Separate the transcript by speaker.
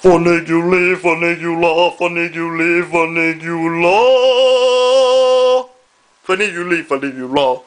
Speaker 1: Funny you live, funny you laugh, funny you live, funny you laugh. Funny you live, funny you love.